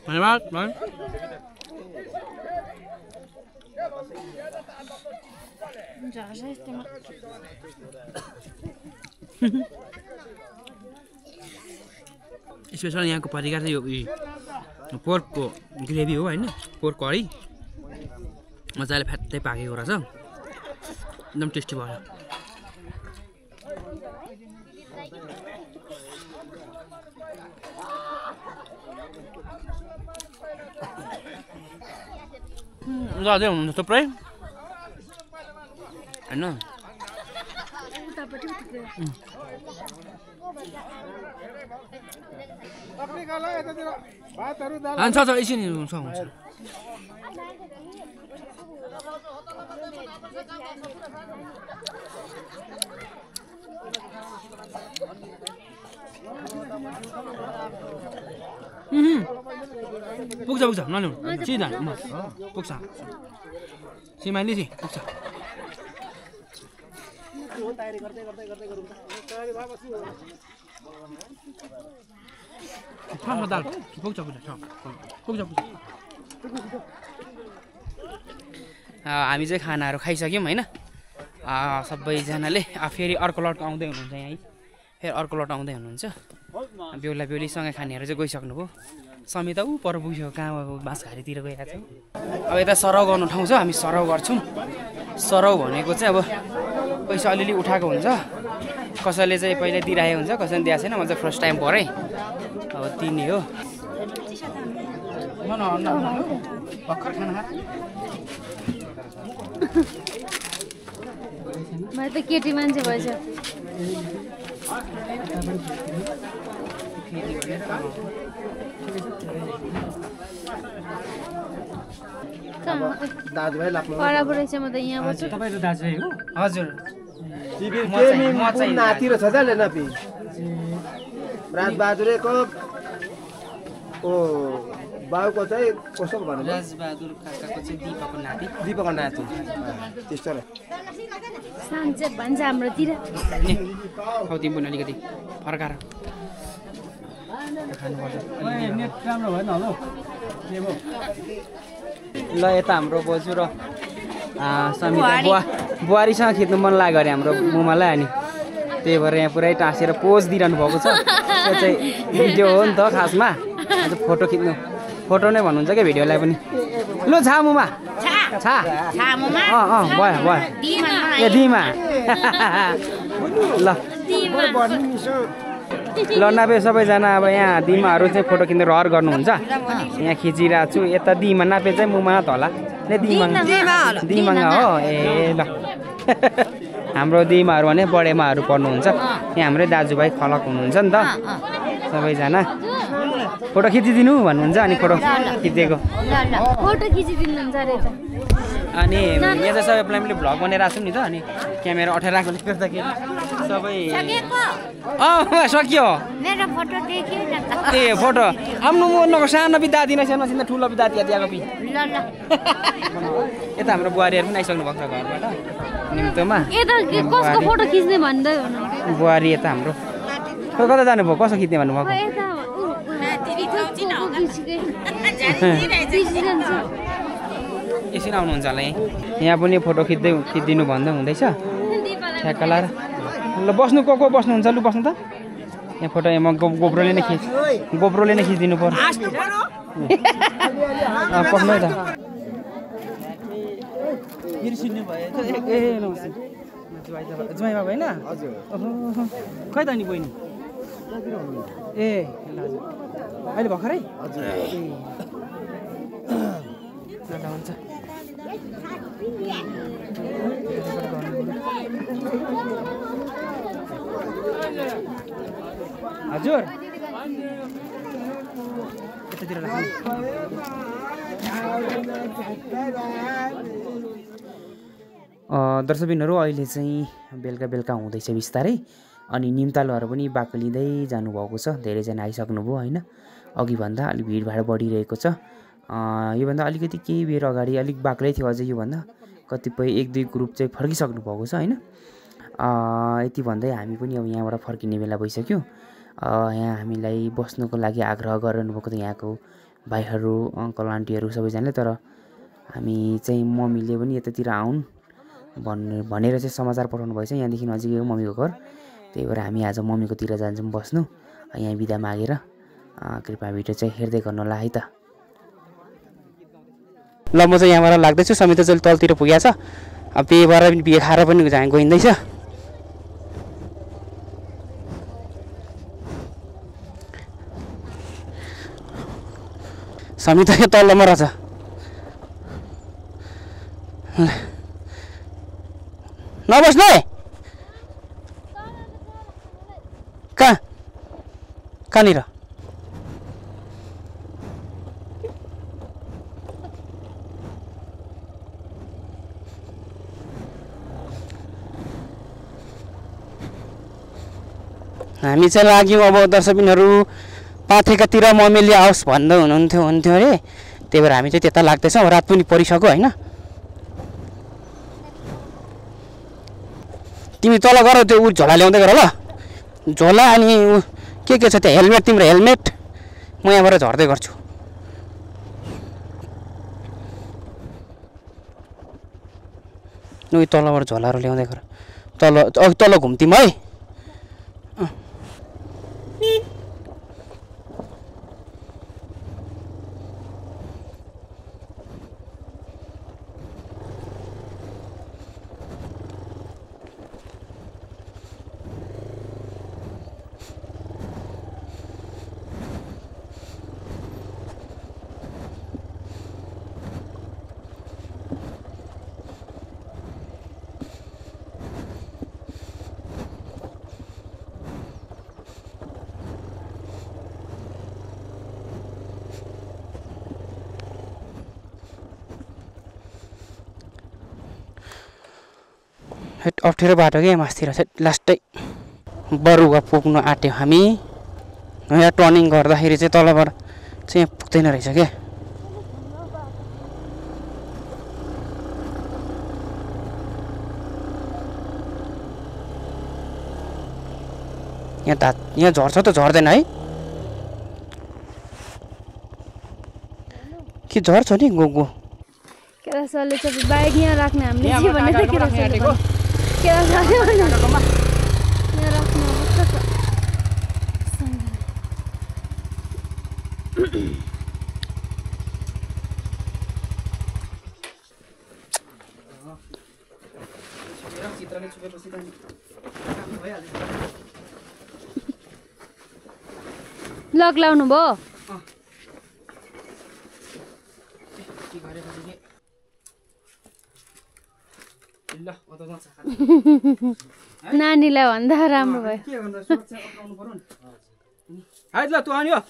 धन्यवाद भाइ स्पेसल यहाँको परिकार चाहिँ यो पोर्कको ग्रेभी हो होइन पोर्क करी मजाले फ्यात्तै पाकेको रहेछ एकदम टेस्टी भयो ल अझै हुनुहुन्छ थुप्रै होइन हुन्छ छ एकछिन हुन्छ हुन्छ। पुग्छ पुग्छ नल्याउनु सिधा म पुग्छ। सिमाइली चाहिँ पुग्छ। छ छ दाल। पुग्छ पुग्छ छ। पुग्छ पुग्छ। हामी चाहिँ खानाहरू खाइसक्यौँ होइन? सबैजनाले। फेरि अर्को लट आउँदै हुनुहुन्छ यहाँ। फेरि अर्को लट आउँदै हुनुहुन्छ। बेहुला बेहुलीसँगै खानेहरू चाहिँ गइसक्नुभयो समिता ऊ पर पुग्यो कहाँ बाँसघारीतिर गइरहेको छ। अब यता सरौ गर्नु ठाउँ छ हामी सरौ गर्छौँ। सरौ भनेको चाहिँ अब पैसा अलिअलि उठाएको हुन्छ। कसैले चाहिँ पहिल्यै दिइराखेको हुन्छ कसैले दिएको छैन म चाहिँ फर्स्ट टाइम परेँ। अब तिनी हो। भर्खर खाना त केटी मान्छे भएछ। दाजुभाइ लाग्नु रहेछ म त यहाँ बस्छु। तपाईँको दाजुभाइ हो? हजुर। नाति र छ जाले नापी? राजबहादुर ओ। बाउको चाहिँ कसो भन्नु राजबहादुर काकाको चाहिँ दिपकको नाति। दिपक नाति। त्यस्तो र भन्छ हाम्रोतिर। हौ तिमी पनि अलिकति फर्काएर। ल यता हाम्रो बोजू र आ, समिता बुवा बुहारीसँग खिच्नु मन लाग्यो अरे हाम्रो मुमालाई अनि। त्यही भएर यहाँ पुरै टाँसेर पोज दिइरहनु भएको छ। त्यो चाहिँ भिडियो हो नि त खासमा। अन्त फोटो खिच्नु। फोटो नै भन्नुहुन्छ क्या भिडियोलाई पनि? लु छा मुमा। छा अँ अँ भयो भयो ए दिमा ल। ल नापे सबैजना अब यहाँ दिमाहरू चाहिँ फोटो खिच्ने रहर गर्नुहुन्छ। यहाँ खिचिरहेको छु यता दिमा नापे चाहिँ मुमा त होला। ए दिमाङ दिमाङ हो। ए ल। [LAUGHS] हाम्रो दिमाहरू भने बडेमाहरू पर्नुहुन्छ। यहाँ हाम्रै दाजुभाइ खलक हुनुहुन्छ नि त। सबैजना। फोटो खिचिदिनु भन्नुहुन्छ अनि फोटो खिचिदिएको अनि यहाँ चाहिँ सबै प्लाइमले भ्लग बनाएर आएको छौँ नि त अनि क्यामेरा अठाइरहेकोले गर्दाखेरि सबै सकियो। ए फोटो। आफ्नो मनको सानो बिदाती नै सानो ठुलो बिदाती दिएको पि। ल ल। यता हाम्रो बुहारीहरू पनि आइसक्नु भएको छ घरबाट। निम्तोमा। बुहारी यता हाम्रो। कता जानुभयो? कसो खिच्ने खै भन्नुभएको। [LAUGHS] एकछिन आउनुहुन्छ होला यहीँ? यहाँ पनि फोटो खिच्दै खिचिदिनु भन्दै हुँदैछ। ठ्याक्क लाएर। ल बस्नु को को बस्नुहुन्छ? लु बस्नु त। यहाँ फोटो यहाँ म गो गोप्रोले नै खिच गोप्रोले नै खिचिदिनु पर्यो। पस्नु है त। ए जुवाई बाबा होइन? हजुर। ओहो, खै त नि बहिनी? ए अहिले भर्खरै? हजुर। हुन्छ हजुर यतातिर दर्शकबिनहरू अहिले चाहिँ बेलुका बेलुका हुँदैछ बिस्तारै। अनि निम्तालुहरू पनि बाक्लिँदै जानुभएको छ। धेरैजना आइसक्नुभयो होइन? अघिभन्दा अलिक भिडभाड बढिरहेको छ। योभन्दा अलिकति केही बेर अगाडि अलिक बाक्लै थियो अझै योभन्दा कतिपय एक दुई ग्रुप चाहिँ फर्किसक्नु भएको छ होइन? यति भन्दै हामी पनि अब यहाँबाट फर्किने बेला भइसक्यो। यहाँ हामीलाई बस्नुको लागि आग्रह गरिरहनुभएको थियो यहाँको भाइहरू अङ्कल आन्टीहरू सबैजनाले। तर हामी चाहिँ मम्मीले पनि यतातिर आउन् भन् भनेर चाहिँ समाचार पठाउनु भएछ। यहाँदेखि हो मम्मीको घर। त्यही भएर हामी आज मम्मीकोतिर जान्छौँ बस्नु। यहाँ बिदा मागेर कृपया भिडियो चाहिँ हेर्दै गर्नु होला है त। ल म चाहिँ यहाँबाट लाग्दैछु। समित चाहिँ तलतिर पुगेको छ। अब त्यही भएर पनि बिहे खाएर पनि गइँदैछ समित यो तल्लोमा रहेछ। नबस्नु है कहाँ कहाँनिर? हामी चाहिँ लाग्यौँ अब दर्शकबिनहरू पाथेकातिर मम्मीले आओस् भन्दै हुनुहुन्थ्यो हुन्थ्यो अरे। त्यही भएर हामी चाहिँ त्यता लाग्दैछौँ। रात पनि परिसक्यो होइन? तिमी तल गर त्यो ऊ झोला ल्याउँदै गर ल। झोला अनि के के छ त्यहाँ? हेलमेट तिम्रो हेलमेट म यहाँबाट झर्दै गर्छु। उयो तलबाट झोलाहरू ल्याउँदै गर। तल तल घुम्थ्यौँ है? अप्ठ्यारो बाटो क्या मासतिर चाहिँ लास्टै बरुवा पुग्नु आँट्यो हामी। यहाँ टर्निङ गर्दाखेरि चाहिँ तलबाट चाहिँ यहाँ पुग्दैन रहेछ क्या यहाँ धा यहाँ झर्छ त झर्दैन है। कि झर्छ नि केरा सरले चाहिँ बाइक यहाँ राख्ने हामीले लक लाउनु भयो। ल नानीलाई भन्दा राम्रो भयो। है ल तँ आउने हो।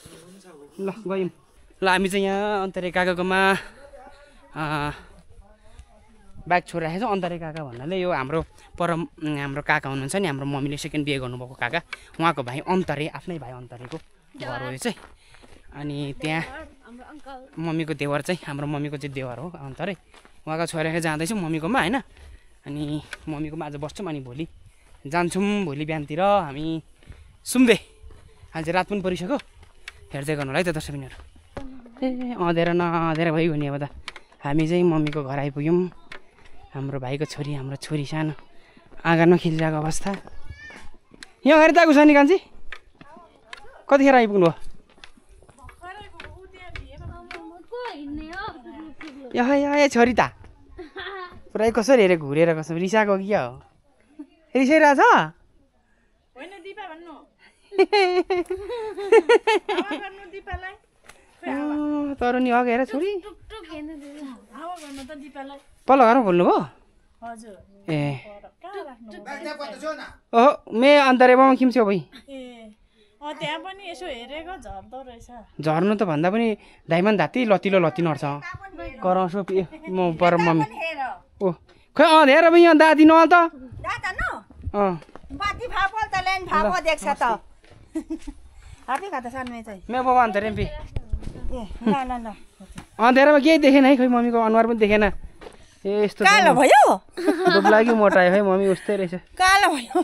ल गयौँ ल हामी चाहिँ यहाँ अन्तरे काकाकोमा बाइक छोडिराखेको छ। अन्तरे काका भन्नाले यो हाम्रो पर हाम्रो काका हुनुहुन्छ नि हाम्रो मम्मीले सेकेन्ड बिहे गर्नुभएको काका। उहाँको भाइ अन्तरे आफ्नै भाइ अन्तरेको घर हो यो चाहिँ। अनि त्यहाँ मम्मीको देवर चाहिँ हाम्रो मम्मीको चाहिँ देवर हो अन्तरे। उहाँको छोइराखेर जाँदैछु मम्मीकोमा होइन? अनि मम्मीकोमा आज बस्छौँ अनि भोलि जान्छौँ भोलि बिहानतिर। हामी सुम्बे। चाहिँ रात पनि परिसक्यो। हेर्दै गर्नु होला है त दर्शकबिनहरू ए अँधेर न अँधेर भइगयो नि अब त हामी चाहिँ मम्मीको घर आइपुग्यौँ। हाम्रो भाइको छोरी हाम्रो छोरी सानो। आँगनमा खेलिरहेको अवस्था। यहाँ अगाडि त आएको छ नि कान्छी कतिखेर आइपुग्नु भयो? यहाँ छोरी त। पुरै कसरी हेरेर घुरेर कसरी रिसाएको कि क्या हो? रिसाइरहेछ? [LAUGHS] अँ, तर नि अगाडि हेर छोरी पल्लो घरमा बोल्नुभयो ए। ओहो मे अन्तरेमा खिम्स्यो भाइ त्यहाँ पनि यसो हेरेको झर्दो रहेछ। झर्नु त भन्दा पनि धाइमान धाती लतिलो लति नर्छ कराउँछु म पर मम्मी। ओ खै अँ यहाँ दादी नआल त। अँ। बाती फापल त ल्यान फापो देख्छ त। [LAUGHS] हापी खाता सानमै चाहिँ। मे बाबा अन्त रेम्पी। ए ल ल ल। अँधेरोमा केही देखेन है खै मम्मीको अनुहार पनि देखेन। ए यस्तो कालो भयो? [LAUGHS] लाग्यो मोटायो है मम्मी उस्तै रहेछ। कालो भयो।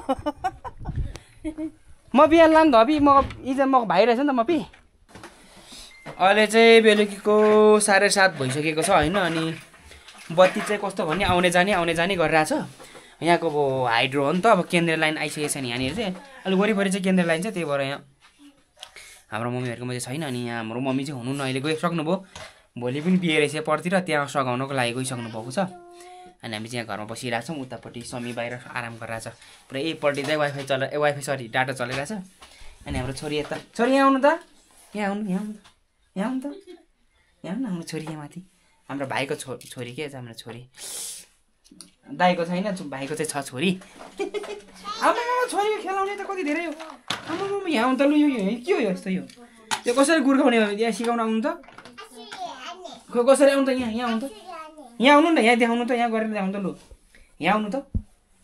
म बिहान लानु धपी म इजा म भाइ रहेछ नि त म पि। अहिले चाहिँ बेलुकीको साढे सात भइसकेको छ होइन अनि बत्ती चाहिँ कस्तो भने आउने जाने आउने जाने गरिरहेछ। यहाँको अब हाइड्रो हो नि त। अब केन्द्रीय लाइन आइसकेको छ नि यहाँनिर चाहिँ। अलिक वरिपरि चाहिँ केन्द्रीय लाइन छ त्यही भएर यहाँ हाम्रो मम्मीहरूकोमा चाहिँ छैन अनि यहाँ हाम्रो मम्मी चाहिँ हुनु न अहिले गइसक्नुभयो। भोलि पनि बिहे रहेछ पर्तिर त्यहाँ सघाउनको लागि गइसक्नु भएको छ। अनि हामी चाहिँ यहाँ घरमा बसिरहेको छौँ। उतापट्टि समी बाहिर आराम गरिरहेछ। पुरै एकपट्टि चाहिँ वाइफाई चला ए वाइफाई सरी डाटा चलिरहेछ। अनि हाम्रो छोरी यता छोरी यहाँ आउनु त? यहाँ आउनु यहाँ आउनु यहाँ आउनु त? यहाँ आउनु हाम्रो छोरी यहाँ माथि हाम्रो भाइको छो छोरी के छ हाम्रो छोरी? दाईको छैन भाइको चाहिँ छ छोरी। आमा छोरीको खेलाउने त कति धेरै हो। आमा यहाँ आउनु त लु यो के हो यस्तो यो? यो कसरी गुर्खाउने यहाँ सिकाउनु आउनु त? खै कसरी आउनु त यहाँ यहाँ आउनु त? यहाँ आउनु न यहाँ देखाउनु त यहाँ गरेर देखाउनु त लु। यहाँ आउनु त?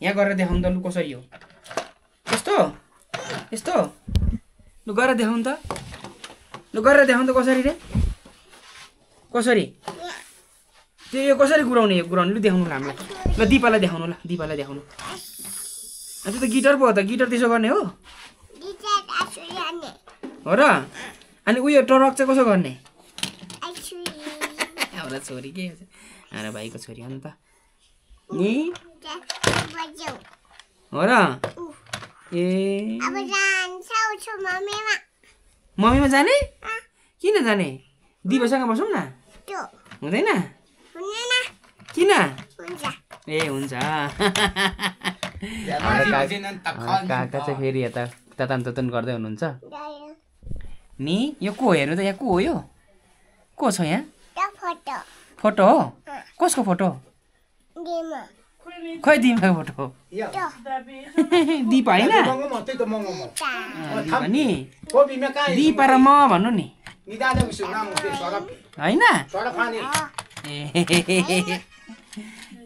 यहाँ गरेर देखाउनु त लु कसरी हो? यस्तो? यस्तो? लु गरेर देखाउनु त? लु गरेर देखाउनु त कसरी रे? कसरी? त्यो यो कसरी गुराउने यो गुराउनु लु देखाउनु ल हामीलाई। ल दिपालाई देखाउनु ल दिपालाई देखाउनु। त्यो त गिटार पो हो त गिटार त्यसो गर्ने हो। हो र? अनि उयो टरक चाहिँ कसो गर्ने? [LAUGHS] छोरी के हाम्रो भाइको छोरी हो नि हो र? ए। मम्मीमा जाने? किन जाने? दिवसँग बसौँ न। हुँदैन? किन? ए हुन्छ। काका चाहिँ फेरि यता ततान ततान गर्दै हुनुहुन्छ? नि? यो को हेर्नु त यहाँ को हो यो? को छ यहाँ? फोटो। हो? कसको फोटो? खै दिमाको फोटो हो। दिप होइन? नि। दिपा र म भन्नु नि। होइन? ए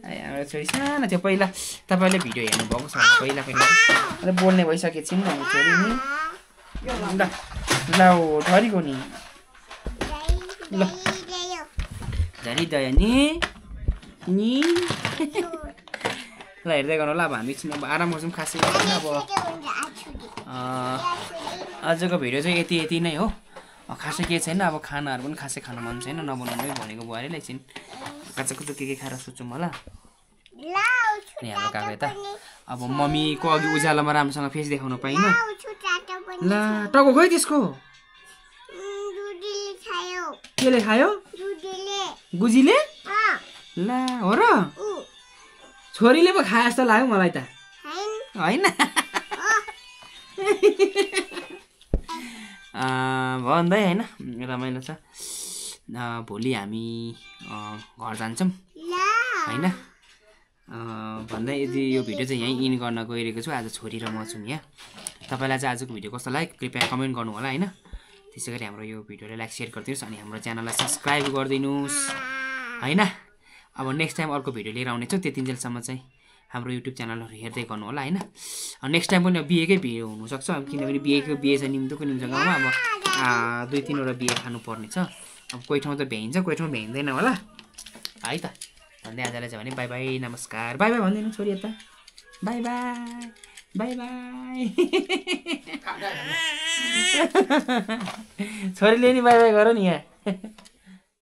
हाम्रो छोरी सानो थियो पहिला तपाईँले भिडियो हेर्नुभएको छ होला पहिला पहिला अन्त बोल्ने भइसकेको छिन् हाम्रो छोरी नि ल ल ओ, ठरीको नि ल झरी दया नि नि ल हेर्दै गर्नु होला अब हामी एकछिन अब आराम गर्छौँ खासै अब आजको भिडियो चाहिँ यति यति नै हो खासै केही छैन अब खानाहरू पनि खासै खानु मन छैन नबनाउनै भनेको भयो अरे एकछिन काचा कुचो के के खाएर सुत्छौँ होला? अनि हाम्रो काका यता। अब मम्मीको अघि उज्यालोमा राम्रोसँग फेस देखाउन पाइनँ ला टको खोइ त्यसको। केले खायो? गुजीले? ला हो र। छोरीले पो खाए जस्तो लाग्यो मलाई त। होइन [LAUGHS] भन्दै होइन रमाइलो छ। भोलि हामी घर जान्छौँ। होइन? भन्दै यदि यो भिडियो चाहिँ यहीँ इन गर्न गइरहेको छु आज छोरी र म छौँ यहाँ। तपाईँलाई चाहिँ आजको भिडियो कस्तो लाग्यो? कृपया कमेन्ट गर्नु होला होइन? त्यसै गरी हाम्रो यो भिडियोलाई लाइक सेयर गरिदिनुहोस् अनि हाम्रो च्यानललाई सब्सक्राइब गरिदिनुहोस्। होइन? अब नेक्स्ट टाइम अर्को भिडियो लिएर आउनेछौँ त्यतिन्जेलसम्म चाहिँ। हाम्रो युट्युब च्यानलहरू हेर्दै गर्नु होला होइन? नेक्स्ट टाइम पनि अब बिहेकै भिडियो हुनसक्छ अब किनभने बिहेको बिहे छ निम्तोको निम्तो गाउँमा अब दुई तिनवटा बिहे खानुपर्ने छ अब कोही ठाउँ त भ्याइन्छ कोही ठाउँ भ्याइँदैन होला। है त? भन्दै आजलाई चाहिँ भने बाई बाई नमस्कार। बाई बाई भनिदिनु छोरी यता। By by. By by. [LAUGHS] छोरीले नि बाई बाई गर नि यहाँ। [LAUGHS]